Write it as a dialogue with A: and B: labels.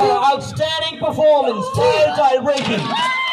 A: Outstanding performance, Telltale rating.